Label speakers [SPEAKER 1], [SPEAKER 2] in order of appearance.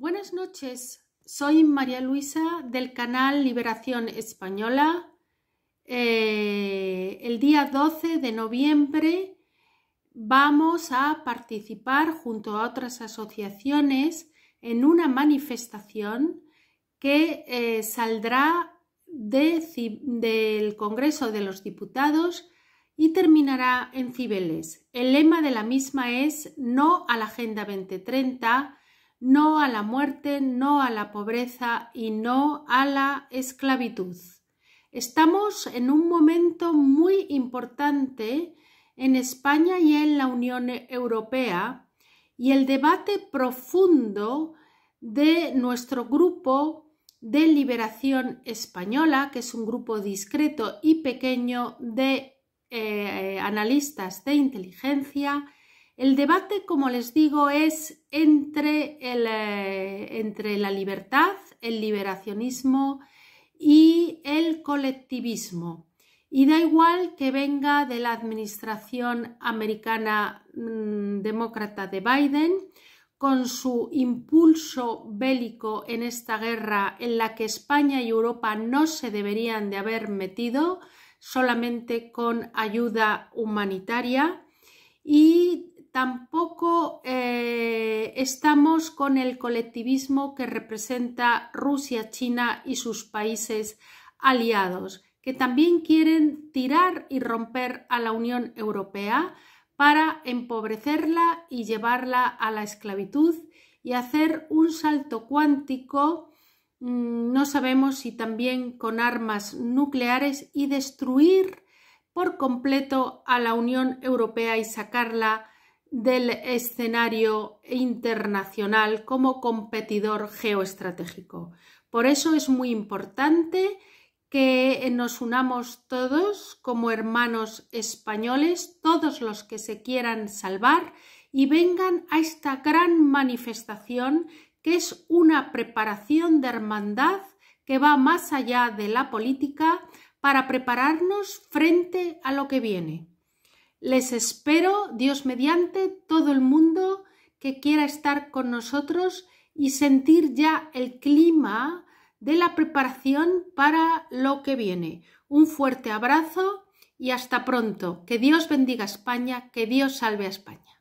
[SPEAKER 1] Buenas noches, soy María Luisa del canal Liberación Española. Eh, el día 12 de noviembre vamos a participar junto a otras asociaciones en una manifestación que eh, saldrá del Congreso de los Diputados y terminará en Cibeles. El lema de la misma es no a la Agenda 2030, no a la muerte, no a la pobreza y no a la esclavitud. Estamos en un momento muy importante en España y en la Unión Europea y el debate profundo de nuestro grupo de liberación española, que es un grupo discreto y pequeño de eh, analistas de inteligencia, el debate, como les digo, es entre, eh, entre la libertad, el liberacionismo y el colectivismo. Y da igual que venga de la administración americana mm, demócrata de Biden, con su impulso bélico en esta guerra en la que España y Europa no se deberían de haber metido, solamente con ayuda humanitaria y tampoco eh, estamos con el colectivismo que representa Rusia, China y sus países aliados, que también quieren tirar y romper a la Unión Europea para empobrecerla y llevarla a la esclavitud y hacer un salto cuántico Mm, no sabemos si también con armas nucleares y destruir por completo a la Unión Europea y sacarla del escenario internacional como competidor geoestratégico. Por eso es muy importante que nos unamos todos como hermanos españoles, todos los que se quieran salvar y vengan a esta gran manifestación que es una preparación de hermandad que va más allá de la política para prepararnos frente a lo que viene. Les espero, Dios mediante, todo el mundo que quiera estar con nosotros y sentir ya el clima de la preparación para lo que viene. Un fuerte abrazo y hasta pronto. Que Dios bendiga a España, que Dios salve a España.